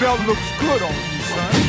belt looks good on you, son.